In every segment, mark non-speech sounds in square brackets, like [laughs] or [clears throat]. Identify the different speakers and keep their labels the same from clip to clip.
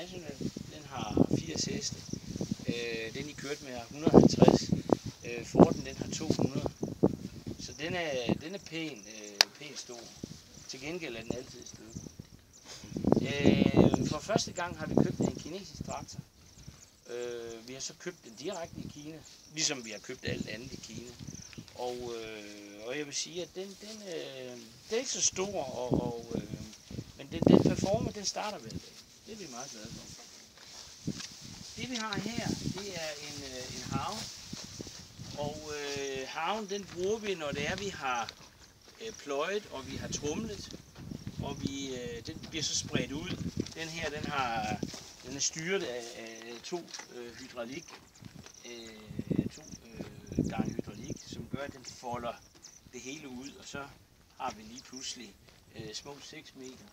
Speaker 1: National, den har 80 heste. Øh, den I kørte med har 150. Øh, Forden den har 200. Så den er, den er pæn, øh, pæn stor. Til gengæld er den altid stød. Øh, for første gang har vi købt en kinesisk traktor. Øh, vi har så købt den direkte i Kina, ligesom vi har købt alt andet i Kina. Og, øh, og jeg vil sige, at den, den, øh, den er ikke så stor, og, og, øh, men den, den performer, den starter vel. Det er vi meget glade for. Det vi har her, det er en, øh, en havn. Og øh, havn, den bruger vi, når det er, vi har øh, pløjet, og vi har trumlet, og vi, øh, den bliver så spredt ud. Den her, den har den er styret af, af to øh, hydraulik, øh, to øh, gange hydraulik, som gør, at den folder det hele ud, og så har vi lige pludselig øh, små 6 meter.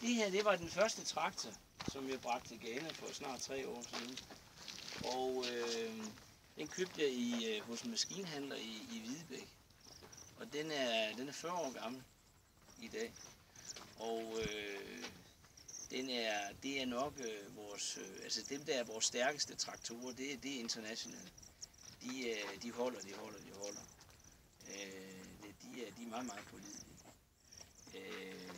Speaker 1: Det her, det var den første traktor, som jeg bragte til Ghana for snart tre år siden. Og øh, den købte jeg i, øh, hos en maskinhandler i, i Hvidebæk. Og den er, den er 40 år gammel i dag. Og øh, den er, det er nok øh, vores, øh, altså dem der er vores stærkeste traktorer, det, det er international. De, øh, de holder, de holder, de holder. Øh, det, de, er, de er meget, meget pålidelige. Øh,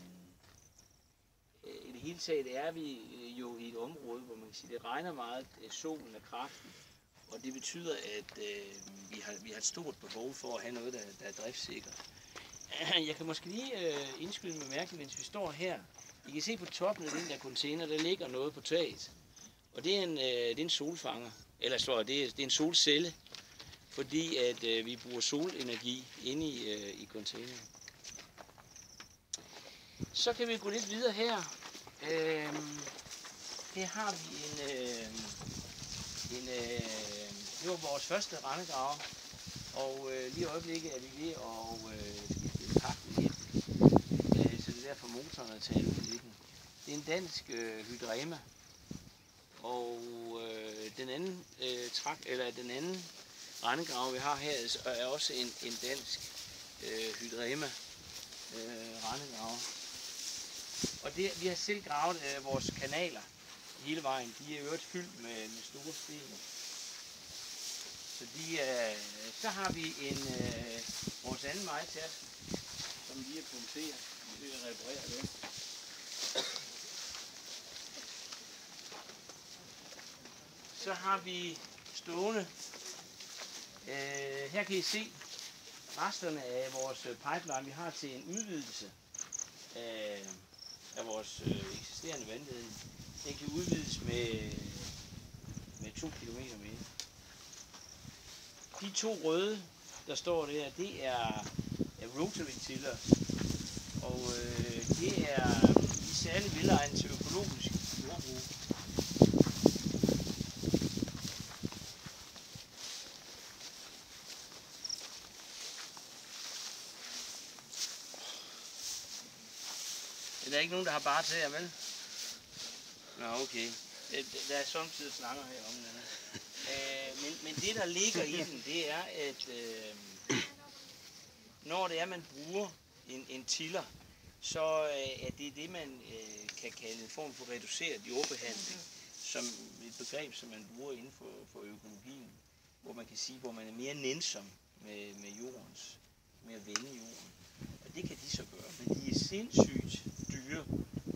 Speaker 1: det hele taget er vi øh, jo i et område, hvor man kan sige, det regner meget, øh, solen er kraftig, og det betyder, at øh, vi, har, vi har et stort behov for at have noget, der, der er driftssikkert. [clears throat] Jeg kan måske lige øh, indskyde med mærke, mens vi står her. I kan se på toppen af den der container, der ligger noget på taget. Og det er en, øh, det er en solfanger. Eller så det er, det er en solcelle, fordi at øh, vi bruger solenergi inde i, øh, i containeren. Så kan vi gå lidt videre her. Øh, her har vi en, øh, en øh, det var vores første rendegraver. Og øh, lige i øjeblikket er vi ved at øh, pakke den pakke. Øh, så det er derfor motoren er taget ud i den. Det er en dansk øh, hydrema. Og øh, den anden øh, trak, eller den anden rendegrav, vi har her, er også en, en dansk øh, hydrema øh, rendegrav. Og det, vi har selv gravet øh, vores kanaler hele vejen. De er øvrigt fyldt med, med store sten. Så, de, øh, så har vi en, øh, vores anden majtaske, som vi er punkteret. Vi vil reparere det. Så har vi stående. Øh, her kan I se resterne af vores pipeline. Vi har til en udvidelse Øh, af vores øh, eksisterende vandledning. Den kan udvides med, med 2 km mere. De to røde, der står der, det er, er rotary tiller. Og øh, det er øh, særligt velegnet til økologisk jordbrug. Ikke nogen, der har bare til jer, vel? Nå, okay. Det- Der er samtidig slanger her om den. Øh, men, men det, der ligger i den, det er, at øh, når det er, man bruger en, en tiller, så øh, er det det, man øh, kan kalde en form for reduceret jordbehandling, som et begreb, som man bruger inden for, for økologien, hvor man kan sige, hvor man er mere nænsom med, med jordens, med at vende jorden. Og det kan de så gøre, men de er sindssygt dyre,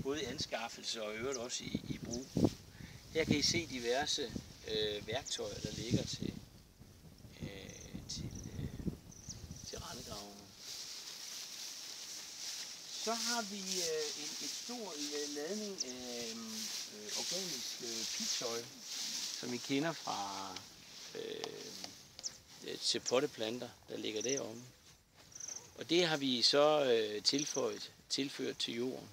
Speaker 1: både i anskaffelse og i øvrigt også i, i brug. Her kan I se diverse øh, værktøjer, der ligger til, øh, til, øh, til rendegravene. Så har vi øh, en, et stor øh, ladning af øh, organisk øh, pitøj, som I kender fra øh, øh, til potteplanter, der ligger deromme. Og det har vi så øh, tilføjet, tilført til jorden,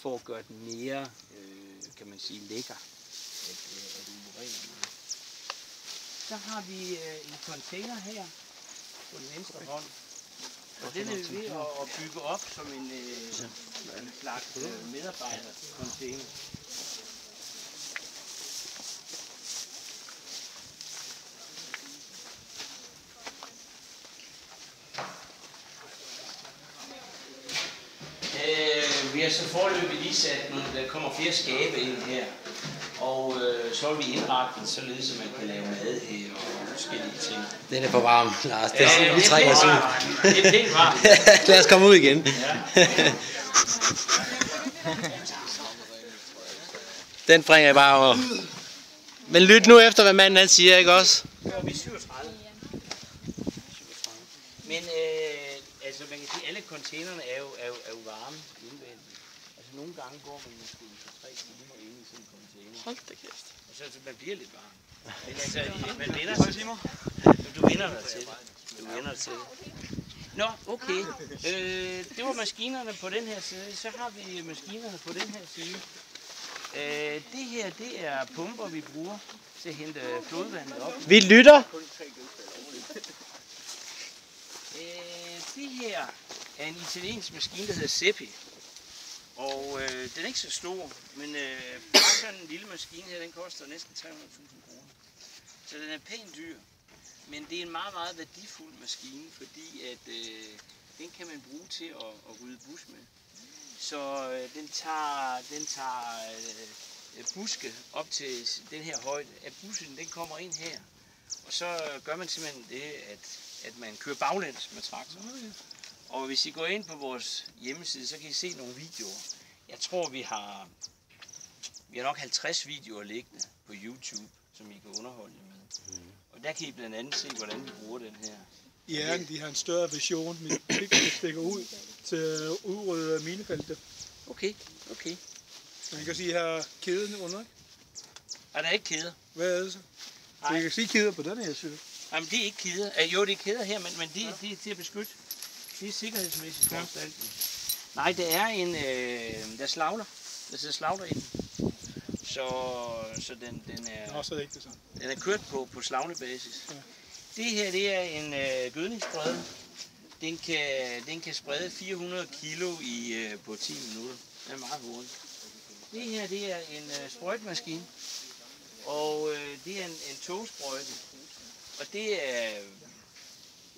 Speaker 1: for at gøre den mere, øh, kan man sige, lækker at, øh, at ignorere med. Så har vi øh, en container her på den venstre hånd. Og den er vi ved at, at bygge op som en, øh, en slags øh, medarbejdercontainer. Øh, vi har så foreløbig lige sat nogle, der kommer flere skabe ind her. Og øh, så vil vi indrette den, således at man kan lave mad her og forskellige ting.
Speaker 2: Den er for varm, Lars. Det,
Speaker 1: Ja,
Speaker 2: ja, vi
Speaker 1: er
Speaker 2: trækker os ud.
Speaker 1: varmt. Det er pænt varmt. [laughs]
Speaker 2: Lad os komme ud igen.
Speaker 1: Ja.
Speaker 2: Den bringer jeg bare over. Men lyt nu efter, hvad manden han siger, ikke også?
Speaker 1: Ja, vi er 37. 37. Men øh, altså man kan sige, at alle containerne er jo, er jo, er jo varme nogle gange går man måske for tre timer inde i sådan en container.
Speaker 2: Hold da kæft.
Speaker 1: Og så, så man bliver lidt varm. Men altså, man vinder sig til det. Du vinder dig til det. Du vinder dig til det. Nå, okay. Øh, det var maskinerne på den her side. Så har vi maskinerne på den her side. Øh, det her, det er pumper, vi bruger til at hente flodvandet op.
Speaker 2: Vi lytter.
Speaker 1: Øh, det her er en italiensk maskine, der hedder Seppi. Og øh, den er ikke så stor, men øh, bare sådan en lille maskine her, den koster næsten 300.000 kroner. Så den er pænt dyr. Men det er en meget, meget værdifuld maskine, fordi at øh, den kan man bruge til at, at rydde bus med. Så øh, den tager, den tager øh, buske op til den her højde. At bussen den kommer ind her. Og så øh, gør man simpelthen det, at, at man kører baglæns med traktor. Og hvis I går ind på vores hjemmeside, så kan I se nogle videoer. Jeg tror, vi har, vi har nok 50 videoer liggende på YouTube, som I kan underholde jer med. Og der kan I blandt andet se, hvordan vi bruger den her.
Speaker 3: Ja, de har en større version med pik, der stikker ud til at udrydde minefeltet.
Speaker 1: Okay, okay.
Speaker 3: Man kan sige her kæden under. ikke?
Speaker 1: Er der ikke kæder?
Speaker 3: Hvad er det så? Så
Speaker 1: Nej.
Speaker 3: jeg kan sige kæder på den her side.
Speaker 1: Jamen, det er ikke kæder. Uh, jo, det er kæder her, men, men det, det er til at beskytte. Det er sikkerhedsmæssigt foranstaltning. Nej, det er en, øh, der slagler. Der sidder slagler i den. Så, så den, den, er,
Speaker 3: Nå, så er det ikke det så.
Speaker 1: den er kørt på, på slaglebasis.
Speaker 3: Ja.
Speaker 1: Det her, det er en øh, gødningsspreder. Den kan, den kan sprede 400 kilo i, øh, på 10 minutter. Den er meget hurtigt. Det her, det er en øh, sprøjtemaskine. Og øh, det er en, en togsprøjte. Og det er,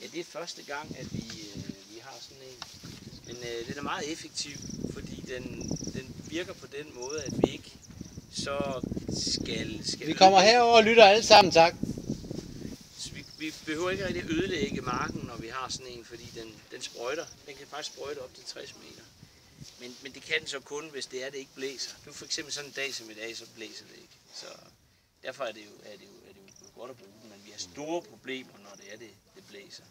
Speaker 1: ja, det er første gang, at vi, sådan. Men øh, den er meget effektiv, fordi den, den virker på den måde, at vi ikke så skal... skal
Speaker 2: Vi kommer herover og lytter alle sammen, tak.
Speaker 1: så vi, vi behøver ikke rigtig ødelægge marken, når vi har sådan en, fordi den, den sprøjter. Den kan faktisk sprøjte op til 60 meter. Men, men det kan den så kun, hvis det er, det ikke blæser. Nu for eksempel sådan en dag som i dag, så blæser det ikke. Så derfor er det jo, er det jo, er det jo godt at bruge den, men vi har store problemer, når det er, det, det blæser.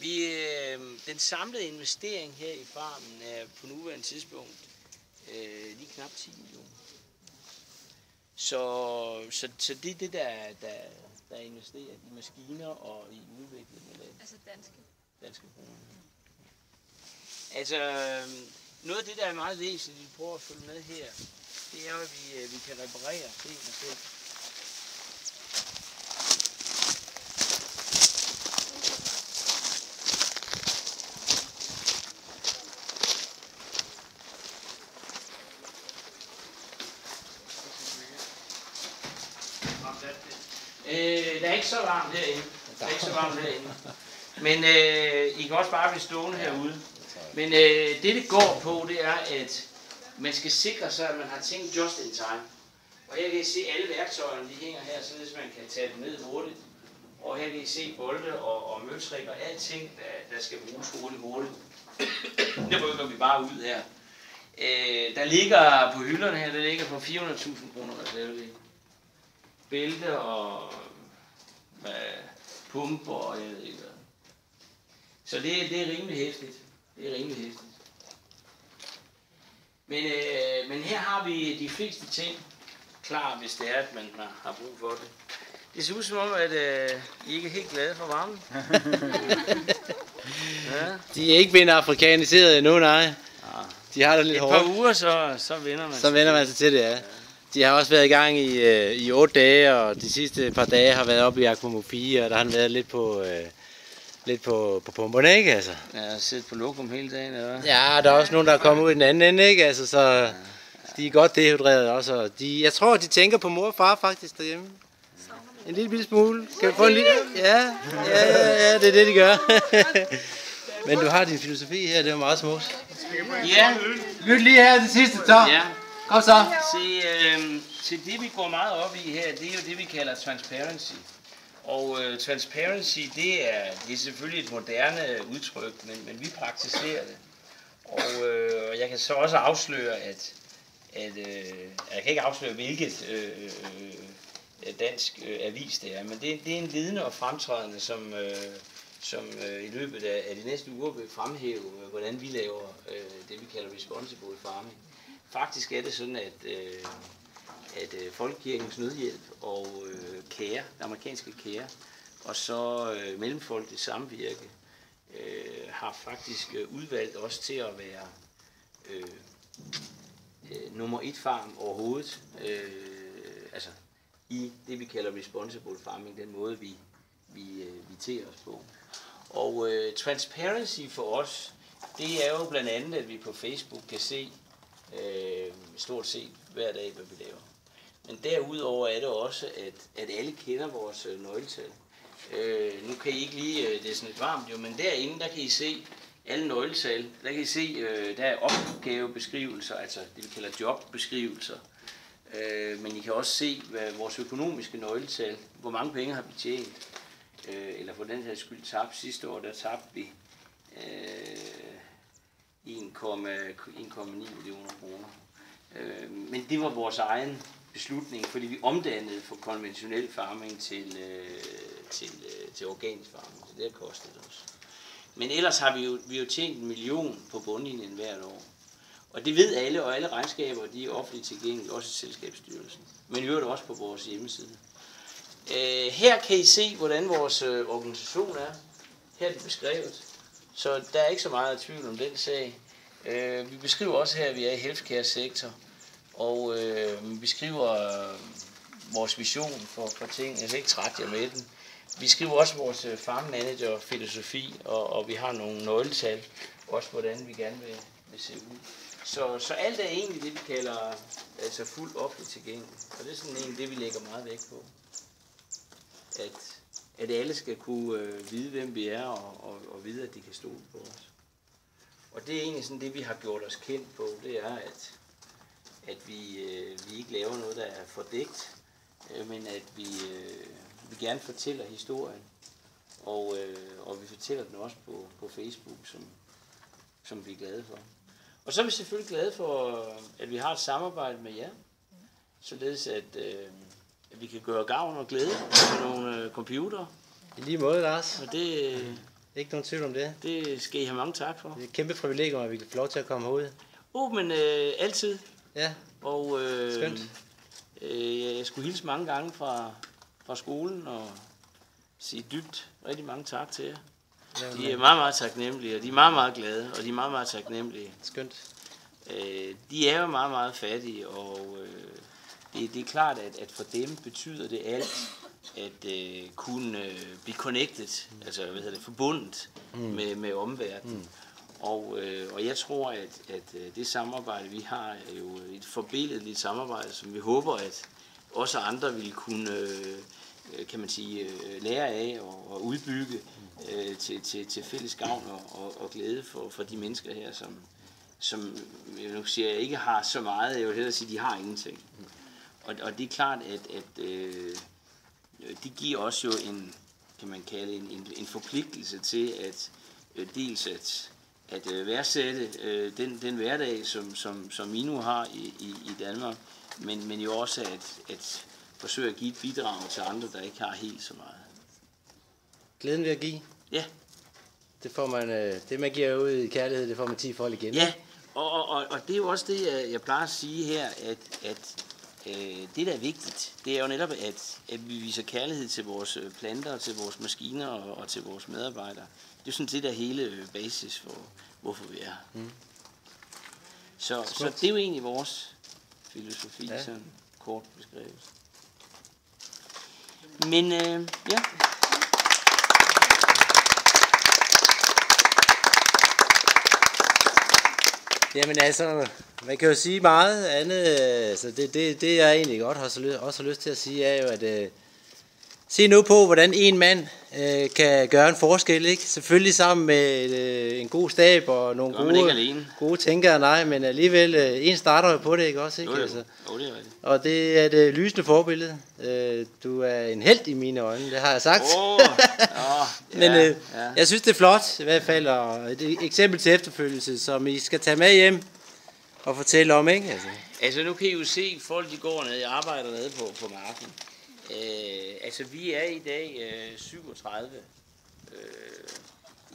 Speaker 1: Vi, øh, den samlede investering her i farmen er på nuværende tidspunkt øh, lige knap 10 millioner. Så, så, så det er det, der, der, der er investeret i maskiner og i udvikling af det
Speaker 4: Altså danske.
Speaker 1: danske kroner. Altså, øhm, noget af det, der er meget væsentligt, vi prøver at følge med her, det er, at vi, øh, vi kan reparere tingene selv. Øh, der er ikke så varmt herinde. Der er ikke så varmt herinde. [laughs] Men øh, I kan også bare blive stående herude. Men øh, det, det går på, det er, at man skal sikre sig, at man har tænkt just in time. Og her kan I se, at alle værktøjerne, de hænger her, at man kan tage dem ned hurtigt. Og her kan I se bolde og, og møtrik og alting, der, der skal bruges hurtigt hurtigt. det rykker vi bare ud her. Øh, der ligger på hylderne her, der ligger på 400.000 kroner reservedel. Bælte og øh, pumper og jeg ved ikke hvad. Så det, det er rimelig hæftigt. Det er rimelig hæftigt. Men, øh, men her har vi de fleste ting klar, hvis det er, at man har, har brug for det. Det ser ud som om, at øh, I ikke er helt glade for varmen. [laughs] ja.
Speaker 2: De er ikke blevet afrikaniseret endnu, nej. De har det lidt
Speaker 1: Et
Speaker 2: hårdt.
Speaker 1: par uger, så, så vender man
Speaker 2: Så vender man sig til det, ja. De har også været i gang i, øh, i 8 dage, og de sidste par dage har været oppe i 4, og der har han været lidt på, øh, lidt på, på pumperne, ikke altså?
Speaker 1: Ja, jeg har siddet på lokum hele dagen, eller hvad?
Speaker 2: Ja, der er også nogen, der er kommet ud i den anden ende, ikke? Altså, så de er godt dehydreret også. Og de, jeg tror, de tænker på mor og far faktisk derhjemme. En lille bitte smule. Kan vi få en lille? Ja, ja, ja, ja det er det, de gør. [laughs] Men du har din filosofi her, det er meget smukt.
Speaker 1: Ja,
Speaker 2: Lyt lige her til sidste, så.
Speaker 1: ja.
Speaker 2: Kom så.
Speaker 1: Se, øh, til det vi går meget op i her, det er jo det vi kalder transparency. Og øh, transparency, det er, det er selvfølgelig et moderne udtryk, men, men vi praktiserer det. Og øh, jeg kan så også afsløre, at, at øh, jeg kan ikke afsløre, hvilket øh, øh, dansk øh, avis det er, men det, det er en ledende og fremtrædende, som, øh, som øh, i løbet af, af de næste uger vil fremhæve, øh, hvordan vi laver øh, det, vi kalder responsible farming. Faktisk er det sådan, at, øh, at øh, Folkekirkens Nødhjælp og øh, KÆRE, den amerikanske KÆRE, og så øh, Mellemfolkets Samvirke, øh, har faktisk øh, udvalgt os til at være øh, øh, nummer et farm overhovedet, øh, altså i det vi kalder responsible farming, den måde vi, vi, øh, vi tager os på. Og øh, transparency for os, det er jo blandt andet, at vi på Facebook kan se øh, stort set hver dag, hvad vi laver. Men derudover er det også, at, at alle kender vores øh, nøgletal. Øh, nu kan I ikke lige, øh, det er sådan lidt varmt jo, men derinde, der kan I se alle nøgletal. Der kan I se, øh, der er opgavebeskrivelser, altså det vi kalder jobbeskrivelser. Øh, men I kan også se hvad vores økonomiske nøgletal, hvor mange penge har vi tjent, øh, eller for den her skyld tabt. Sidste år, der tabte vi øh, 1,9 millioner kroner. Øh, men det var vores egen beslutning, fordi vi omdannede fra konventionel farming til, øh, til, øh, til organisk farming, så det har kostet os. Men ellers har vi jo, vi har jo tjent en million på bundlinjen hvert år. Og det ved alle, og alle regnskaber de er offentligt tilgængelige, også i selskabsstyrelsen. Men i øvrigt også på vores hjemmeside. Øh, her kan I se, hvordan vores øh, organisation er. Her er det beskrevet. Så der er ikke så meget tvivl om den sag. Øh, vi beskriver også her, at vi er i healthcare-sektor. Og øh, vi skriver øh, vores vision for, for ting. Jeg vil ikke trætte jer med den. Vi skriver også vores øh, farm manager filosofi, og, og vi har nogle nøgletal, også hvordan vi gerne vil, vil se ud. Så, så alt er egentlig det, vi kalder altså fuld offentlig tilgængeligt. Og det er sådan egentlig det, vi lægger meget vægt på. At, at alle skal kunne øh, vide, hvem vi er, og, og, og vide, at de kan stole på os. Og det er egentlig sådan det, vi har gjort os kendt på, det er, at, at vi, øh, vi ikke laver noget, der er fordækt, øh, men at vi, øh, vi gerne fortæller historien. Og, øh, og vi fortæller den også på, på Facebook, som, som vi er glade for. Og så er vi selvfølgelig glade for, at vi har et samarbejde med jer, således at, øh, at vi kan gøre gavn og glæde med nogle øh, computere.
Speaker 2: I lige måde, Lars.
Speaker 1: Og det, øh,
Speaker 2: Ikke nogen tvivl om det.
Speaker 1: det skal I have mange tak for.
Speaker 2: Det er et kæmpe privilegium, at vi kan få lov til at komme herud.
Speaker 1: Oh, men øh, altid.
Speaker 2: Ja,
Speaker 1: Og øh,
Speaker 2: Skønt.
Speaker 1: øh, jeg skulle hilse mange gange fra, fra skolen og sige dybt rigtig mange tak til jer. De er meget, meget taknemmelige, og de er meget, meget glade, og de er meget, meget taknemmelige.
Speaker 2: skønt.
Speaker 1: Øh, de er jo meget, meget fattige, og øh, det, det er klart, at, at for dem betyder det alt at øh, kunne øh, blive connected, altså hvad hedder det, forbundet mm. med, med omverdenen. Mm. Og, øh, og jeg tror, at, at øh, det samarbejde, vi har, er jo et forbilledeligt samarbejde, som vi håber, at også andre vil kunne, øh, kan man sige, øh, lære af og, og udbygge øh, til, til, til fælles gavn og, og, og glæde for, for de mennesker her, som, som jeg nu siger, ikke har så meget. Jeg vil hellere sige, at de har ingenting. Og, og det er klart, at, at øh, det giver også jo en, kan man kalde en, en, en forpligtelse til at øh, dels at, at øh, værdsætte øh, den, den hverdag, som, som, som I nu har i, i, i Danmark, men, men jo også at, at forsøge at give et bidrag til andre, der ikke har helt så meget.
Speaker 2: Glæden ved at give,
Speaker 1: Ja,
Speaker 2: det får man, øh, det man giver ud i kærlighed, det får man 10 folk igen.
Speaker 1: Ja, og, og, og, og det er jo også det, jeg, jeg plejer at sige her, at, at øh, det, der er vigtigt, det er jo netop, at, at vi viser kærlighed til vores øh, planter, til vores maskiner og, og til vores medarbejdere. Det er sådan det, der er hele øh, basis for, hvorfor vi er. Mm. Så, så det er jo egentlig vores filosofi,
Speaker 2: ja.
Speaker 1: sådan kort beskrevet. Men øh, ja,
Speaker 2: Jamen altså, man kan jo sige meget andet. Altså, Så det, det, det jeg egentlig godt har så lyst, også har lyst til at sige, er jo, at, øh, Se nu på, hvordan en mand øh, kan gøre en forskel, ikke? Selvfølgelig sammen med øh, en god stab og nogle
Speaker 1: man ikke
Speaker 2: gode, gode tænkere, nej, men alligevel, øh, en starter jo på det, ikke også? Ikke?
Speaker 1: Jo, jo.
Speaker 2: Altså,
Speaker 1: jo, det er rigtigt.
Speaker 2: og det er et øh, lysende forbillede. Øh, du er en held i mine øjne, det har jeg sagt.
Speaker 1: Oh, [laughs] ja,
Speaker 2: Men øh,
Speaker 1: ja.
Speaker 2: jeg synes, det er flot i hvert fald, og et eksempel til efterfølgelse, som I skal tage med hjem og fortælle om, ikke? Altså.
Speaker 1: Altså nu kan I jo se, folk de går ned, jeg arbejder nede på, på marken. Øh, altså vi er i dag øh, 37. Øh,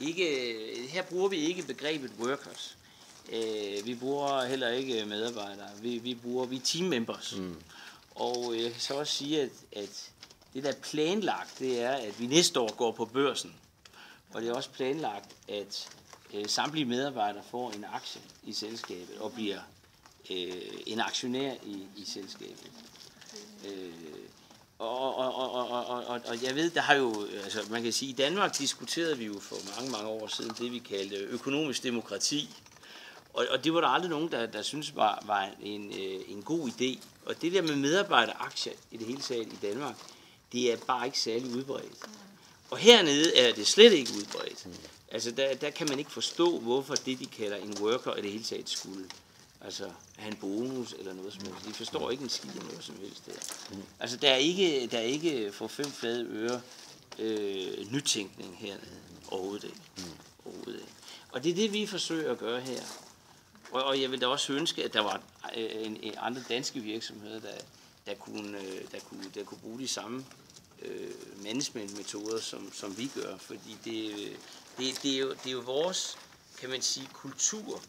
Speaker 1: ikke, her bruger vi ikke begrebet workers. Øh, vi bruger heller ikke medarbejdere. Vi, vi bruger vi er team members. Mm. Og jeg kan så også sige, at, at det der er planlagt, det er, at vi næste år går på børsen. Og det er også planlagt, at øh, samtlige medarbejdere får en aktie i selskabet og bliver øh, en aktionær i, i selskabet. Øh, og, og, og, og, og, og, og jeg ved, der har jo, altså man kan sige, i Danmark diskuterede vi jo for mange, mange år siden det, vi kaldte økonomisk demokrati. Og, og det var der aldrig nogen, der, der synes var, var en, øh, en god idé. Og det der med medarbejderaktier i det hele taget i Danmark, det er bare ikke særlig udbredt. Og hernede er det slet ikke udbredt. Altså der, der kan man ikke forstå, hvorfor det, de kalder en worker, i det hele taget skulle altså have en bonus eller noget som helst. De forstår ikke en skid af noget som helst der. Altså der er ikke, der er ikke for fem flade øre øh, nytænkning hernede. Overhovedet ikke. Overhovedet ikke. Og det er det, vi forsøger at gøre her. Og, og jeg vil da også ønske, at der var øh, en, en andre danske virksomheder, der, der, kunne, øh, der, kunne, der kunne bruge de samme øh, managementmetoder, som, som vi gør. Fordi det, øh, det, det, er jo, det er jo vores, kan man sige, kultur,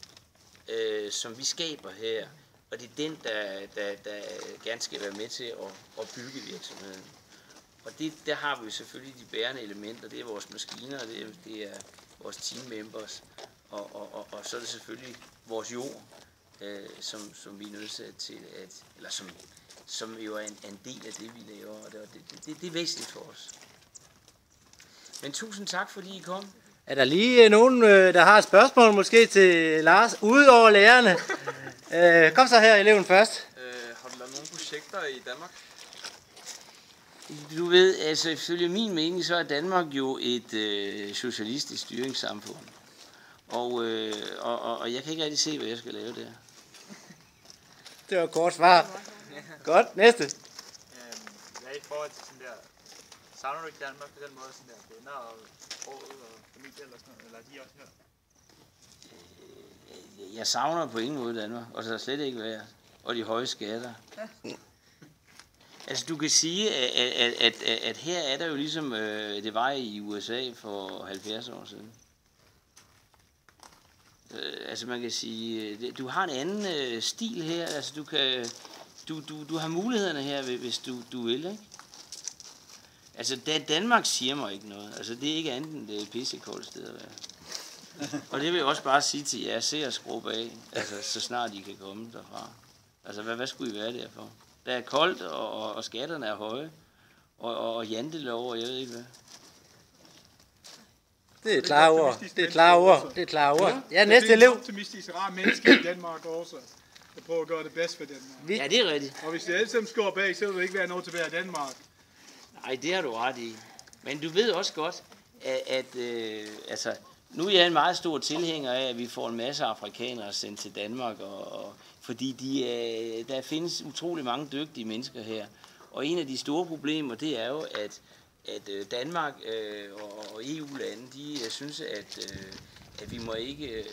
Speaker 1: øh, som vi skaber her. Og det er den, der, der, der gerne skal være med til at, at bygge virksomheden. Og det, der har vi jo selvfølgelig de bærende elementer. Det er vores maskiner, det er, det er vores teammembers. Og, og, og, og så er det selvfølgelig vores jord, øh, som, som vi er nødt til at, eller som, som jo er en, en del af det, vi laver. Og det, det, det, det er væsentligt for os. Men tusind tak, fordi I kom.
Speaker 2: Er der lige øh, nogen, øh, der har et spørgsmål måske til Lars, udover lærerne? [laughs] Øh, kom så her, eleven først.
Speaker 4: Øh, har du lavet nogle projekter i Danmark?
Speaker 1: Du ved, altså ifølge min mening, så er Danmark jo et øh, socialistisk styringssamfund. Og, øh, og, og, og jeg kan ikke rigtig se, hvad jeg skal lave der. [laughs]
Speaker 2: Det var et kort svar. Godt, næste.
Speaker 4: Øh, hvad er i forhold til sådan der... Savner du ikke Danmark på den måde, sådan der venner og råd og eller sådan noget? Eller er de også her?
Speaker 1: Jeg savner på ingen måde Danmark, og så er slet ikke værd. Og de høje skatter. Altså du kan sige, at, at, at, at, her er der jo ligesom øh, det var i USA for 70 år siden. Øh, altså man kan sige, øh, det- du har en anden øh, stil her, altså du kan, du, du, du har mulighederne her, hvi- hvis du, du vil, ikke? Altså da, Danmark siger mig ikke noget, altså det er ikke andet end det er pissekoldt sted at være. Og det vil jeg også bare sige til jer, se og skrub af, altså så snart I kan komme derfra. Altså hvad, hvad skulle I være der for? Der er koldt, og, og, og skatterne er høje, og, og, og jantelov, og jeg ved ikke hvad.
Speaker 2: Det er klare ord. Det er klare ord. Det er klare ord. Ja, næste
Speaker 3: Det er
Speaker 2: elev.
Speaker 3: optimistisk, rar menneske i Danmark også. Der prøver at gøre det bedste for Danmark.
Speaker 1: Ja, det er rigtigt.
Speaker 3: Og hvis det alle sammen skår bag, så vil der ikke være noget tilbage af Danmark.
Speaker 1: Ej, det har du ret i. Men du ved også godt, at, at øh, altså, nu er jeg en meget stor tilhænger af, at vi får en masse afrikanere sendt til Danmark, og, og, fordi de, øh, der findes utrolig mange dygtige mennesker her. Og en af de store problemer, det er jo, at, at øh, Danmark øh, og, og EU-lande, de jeg synes, at, øh, at vi må ikke øh,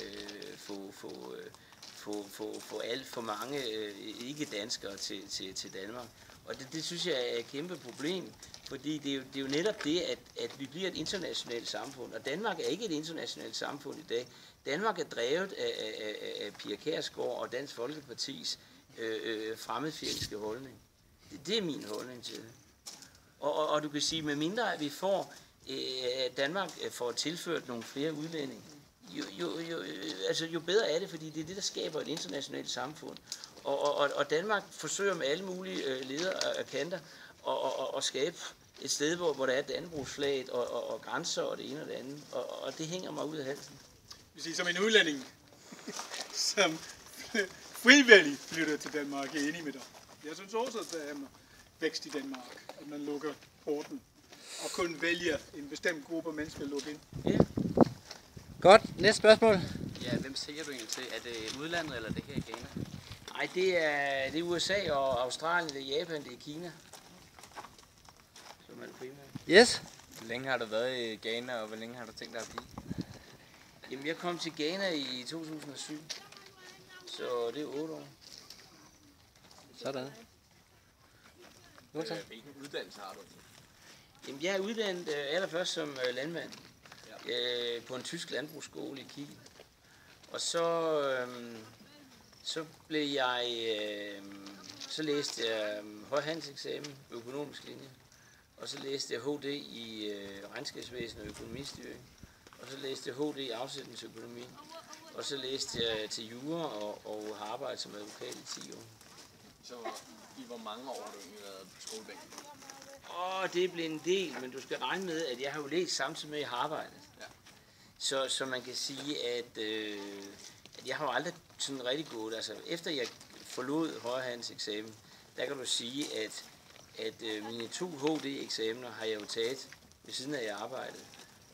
Speaker 1: få, få, øh, få, få, få alt for mange øh, ikke-danskere til, til, til Danmark. Og det, det synes jeg er et kæmpe problem, fordi det er jo, det er jo netop det, at, at vi bliver et internationalt samfund. Og Danmark er ikke et internationalt samfund i dag. Danmark er drevet af, af, af, af Pia Kærsgaard og Dansk Folkepartis øh, øh, fremmedfjendske holdning. Det, det er min holdning til det. Og, og, og du kan sige, med mindre at vi får, øh, at Danmark øh, får tilført nogle flere udlændinge, jo, jo, jo, øh, altså, jo bedre er det, fordi det er det, der skaber et internationalt samfund. Og, og, og- og Danmark forsøger med alle mulige øh, ledere og kanter at, og, og, og skabe et sted, hvor, hvor der er Dannebrogsflaget og, og, og grænser og det ene og det andet. Og, og det hænger mig ud af halsen.
Speaker 3: Hvis I som en udlænding, [laughs] som frivilligt flytter til Danmark, er enig med dig. Jeg synes også, at der er vækst i Danmark, at man lukker porten. og kun vælge en bestemt gruppe mennesker at lukke ind.
Speaker 2: Godt, næste spørgsmål.
Speaker 5: Ja, hvem sælger du egentlig til? Er det udlandet, eller er det her i Ghana?
Speaker 1: Nej, det er, det er USA og Australien, det er Japan, det er Kina. Som er det primære.
Speaker 2: Yes.
Speaker 5: Hvor længe har du været i Ghana, og hvor længe har du tænkt dig at blive?
Speaker 1: Jamen, jeg kom til Ghana i 2007. Så det er 8 år.
Speaker 2: Sådan. Jo, tak.
Speaker 5: Hvilken uddannelse har du?
Speaker 1: Jamen, jeg er uddannet øh, allerførst som øh, landmand øh, på en tysk landbrugsskole i Kiel. Og så, øh, så blev jeg, øh, så læste jeg øh, højhandelseksamen, økonomisk linje. Og så læste jeg HD i øh, regnskabsvæsen og økonomistyring. Og så læste jeg HD i afsætningsøkonomi. Og så læste jeg til jura og, og har arbejdet som advokat i 10 år.
Speaker 5: Så i hvor mange år har du egentlig været på skolebænken?
Speaker 1: Åh, det er blevet en del, men du skal regne med, at jeg har jo læst samtidig med, at jeg har arbejdet.
Speaker 5: Ja.
Speaker 1: Så, så man kan sige, at, øh, at jeg har jo aldrig sådan rigtig gået, altså efter jeg forlod højrehandelseksamen, der kan du sige, at, at øh, mine to HD-eksamener har jeg jo taget ved siden af, at jeg arbejdede.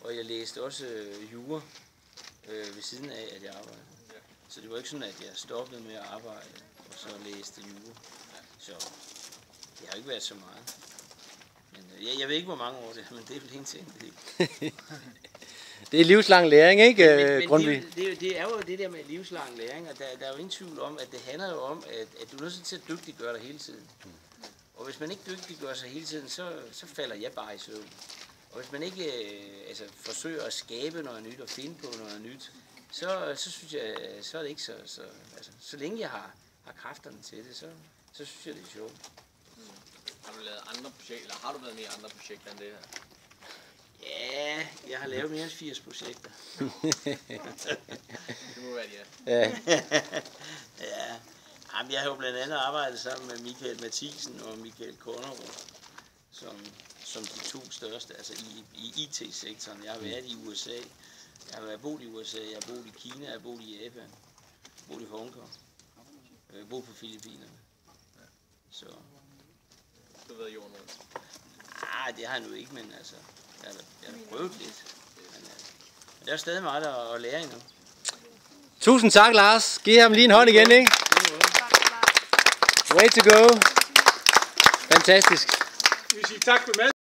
Speaker 1: Og jeg læste også øh, jura øh, ved siden af, at jeg arbejdede.
Speaker 5: Ja.
Speaker 1: Så det var ikke sådan, at jeg stoppede med at arbejde, og så læste jura. Så det har ikke været så meget. Men øh, jeg, jeg ved ikke, hvor mange år det er, [laughs] men det er vel en ting. Det,
Speaker 2: Det er livslang læring, ikke,
Speaker 1: men,
Speaker 2: øh,
Speaker 1: men
Speaker 2: Grundtvig?
Speaker 1: det, det, det er jo det der med livslang læring, og der, der er jo ingen tvivl om, at det handler jo om, at, at du er nødt til at dygtiggøre dig hele tiden. Og hvis man ikke dygtiggør sig hele tiden, så, så falder jeg bare i søvn. Og hvis man ikke øh, altså, forsøger at skabe noget nyt og finde på noget nyt, så, så synes jeg, så er det ikke så... Så, altså, så længe jeg har, har kræfterne til det, så, så synes jeg, det er sjovt.
Speaker 5: Har du lavet andre projekter, eller har du været med i andre projekter end det her?
Speaker 1: Ja, jeg har lavet mere end 80 projekter. [laughs]
Speaker 5: Det må være det, ja.
Speaker 2: Ja. [laughs]
Speaker 1: Ja, Jamen, jeg har jo blandt andet arbejdet sammen med Michael Mathisen og Michael Kornerup, som, som de to største, altså i, i IT-sektoren. Jeg har været i USA, jeg har været boet i USA, jeg har boet i Kina, jeg har boet i Japan, jeg har boet i Hongkong, jeg har boet på Filippinerne. Så,
Speaker 5: Du har været jorden rundt.
Speaker 1: ah, det har jeg nu ikke, men altså, jeg har, jeg har prøvet lidt. Men, øh, men der er stadig meget at, at lære endnu.
Speaker 2: Tusind tak, Lars. Giv ham lige en hånd igen, ikke? Way to go. Fantastisk.
Speaker 3: Vi siger tak for mad.